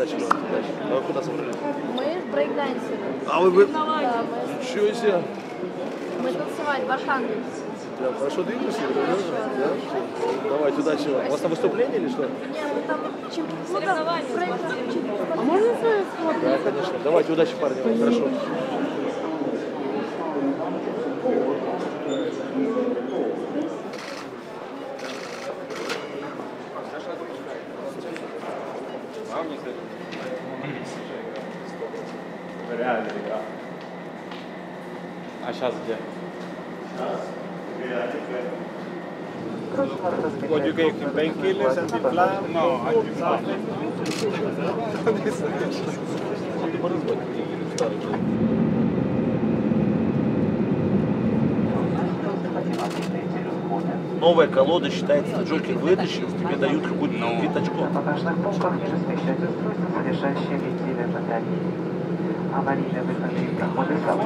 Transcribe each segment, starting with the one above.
Удачи, Марк, удачи. А вы куда собрались? Мы брейкдансеры. А вы... вы... Да, мы, Ничего себе. мы танцевать в Архангельске. Прям хорошо двигаешься? Да? да? Давайте, удачи вам. У вас там выступление или что? Не, мы там чем ну, да, брейк- А можно с вами сфоткаться? Да, конечно. Давайте, удачи, парни. Хорошо. А сейчас где? What you gave him painkillers and the plan? No, I didn't. Новая колода считается, Джокер вытащил, тебе дают какую-то вид очков. На багажных полках не размещать устройства, содержащие あまり眠さというか、本当か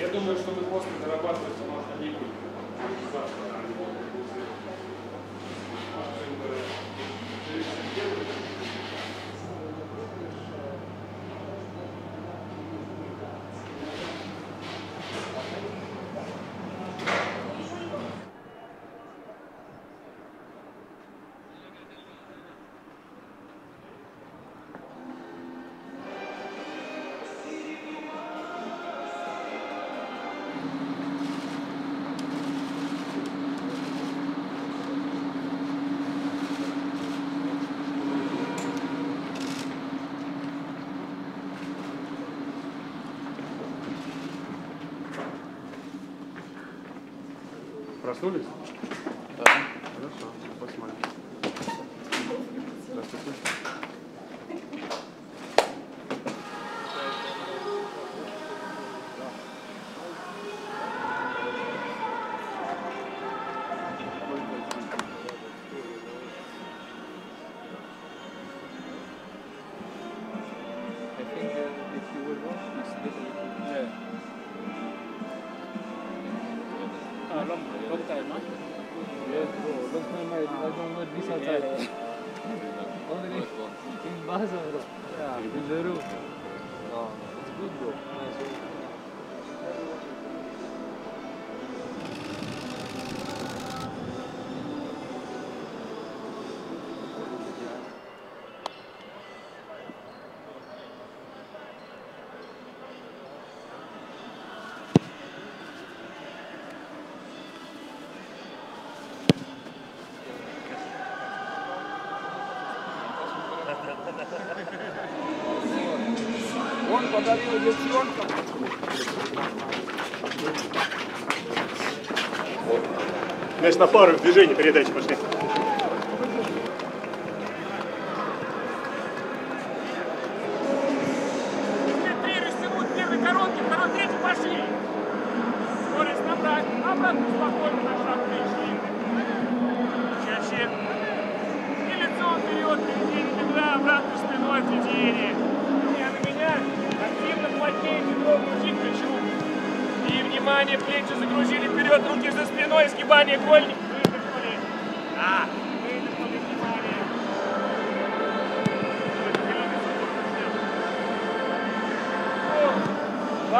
Я думаю, что вы просто зарабатываете можно не будет. Проснулись? Подарил девчонкам. Значит, на пару в движение передачи пошли.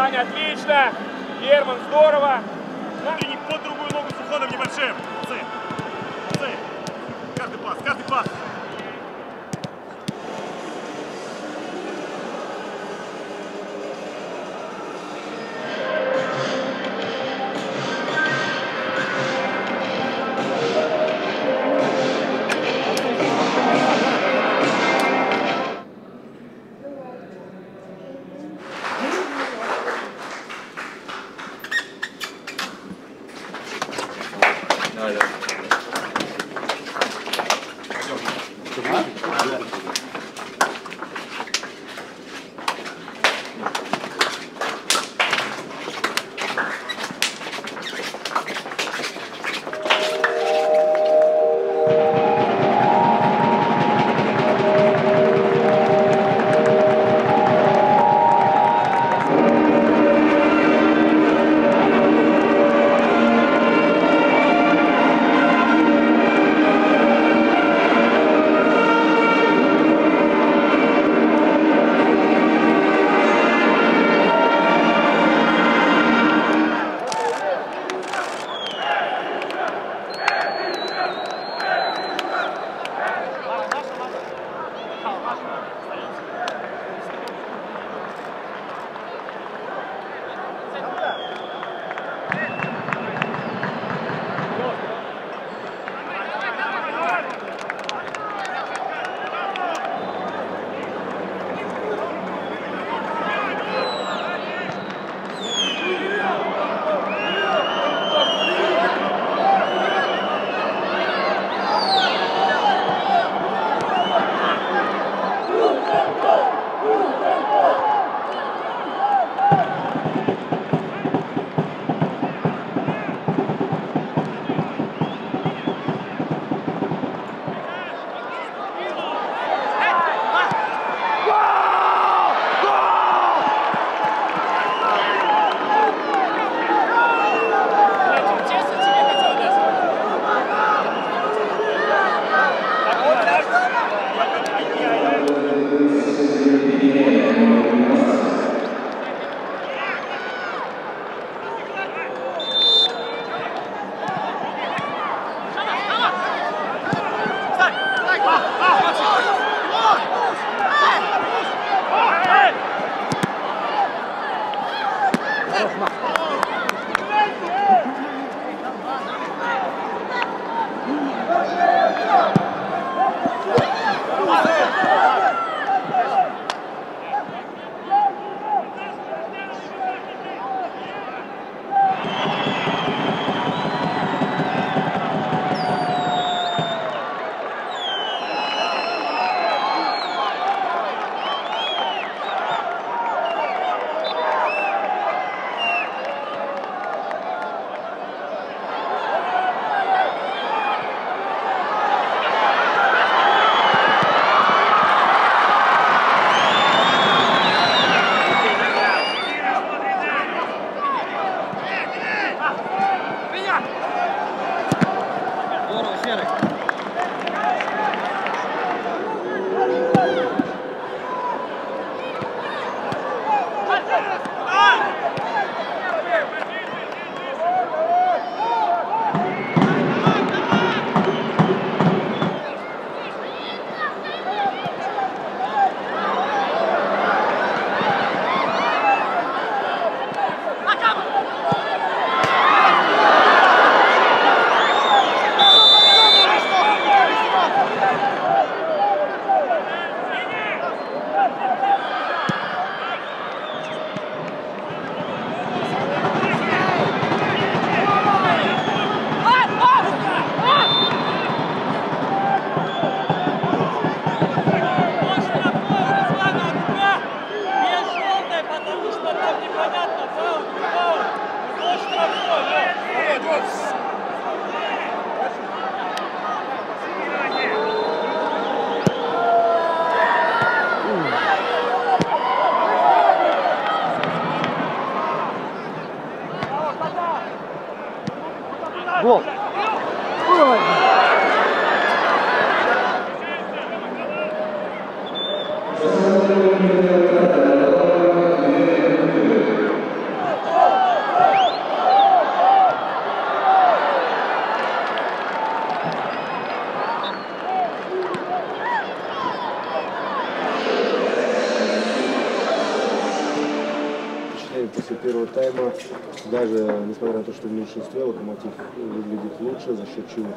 Ваня, отлично! Герман, здорово! Под другую ногу с уходом небольшим. Молодцы. Молодцы. Каждый пас, каждый пас. Тайма, даже несмотря на то, что в меньшинстве, Локомотив выглядит лучше, за счет чего?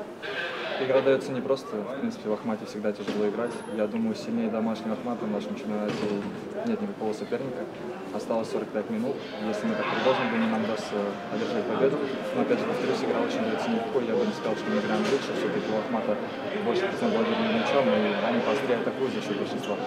Игра дается не просто, в принципе, в Ахмате всегда тяжело играть. Я думаю, сильнее домашнего Ахмата в нашем чемпионате нет никакого соперника. Осталось 45 минут. Если мы так продолжим, думаю, нам удастся одержать победу. Но опять же, повторюсь, игра очень дается нелегко. Я бы не сказал, что мы играем лучше. Все-таки у Ахмата больше процент владения мячом, и они поострее атакуют за счет большинства.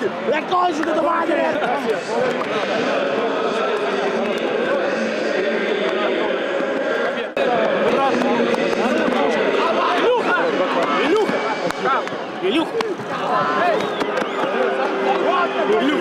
La cosa da domani! Илюха! Илюха! Илюха! Илюха!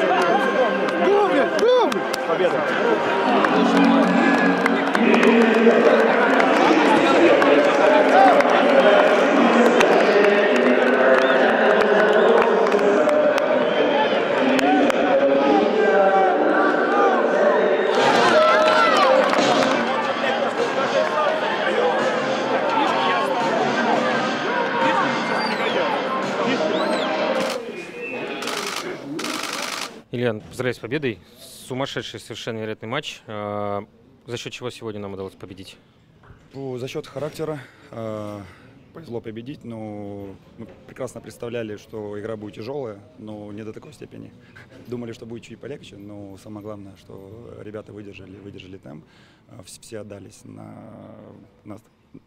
Ильян, поздравляю с победой. Сумасшедший, совершенно невероятный матч. А, За счет чего сегодня нам удалось победить? Ну, За счет характера э, повезло победить, но мы прекрасно представляли, что игра будет тяжелая, но не до такой степени. Думали, что будет чуть полегче, но самое главное, что ребята выдержали, выдержали темп, вс- все отдались на, на,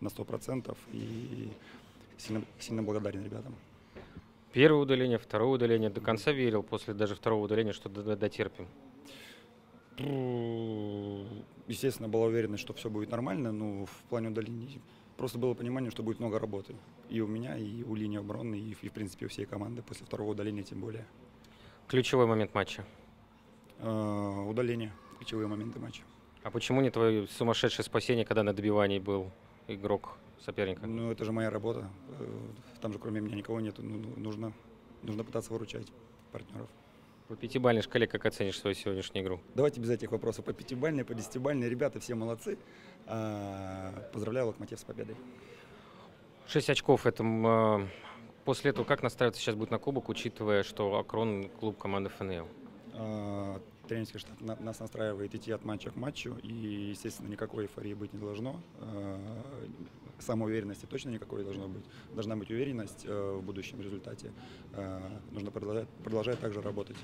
на 100% и сильно, сильно благодарен ребятам. Первое удаление, второе удаление. До конца верил после даже второго удаления, что дотерпим. Естественно, была уверенность, что все будет нормально, но в плане удаления просто было понимание, что будет много работы. И у меня, и у линии обороны, и, и, в принципе, у всей команды после второго удаления тем более. Ключевой момент матча. Э, удаление, ключевые моменты матча. А почему не твое сумасшедшее спасение, когда на добивании был игрок соперника? Ну, это же моя работа. Э, Там же кроме меня никого нет. Нужно, нужно пытаться выручать партнеров. По пятибалльной шкале как оценишь свою сегодняшнюю игру? Давайте без этих вопросов. По пятибалльной, по десятибалльной. Ребята все молодцы. А, Поздравляю Локомотив с победой. Шесть очков. Это а, после этого как настраиваться сейчас будет на кубок, учитывая, что Акрон клуб команды ФНЛ? Тренерский штаб на- нас настраивает идти от матча к матчу, и, естественно, никакой эйфории быть не должно. А, Самоуверенности точно никакой не должно быть. Должна быть уверенность э, в будущем результате. А, Нужно продолжать, продолжать также работать.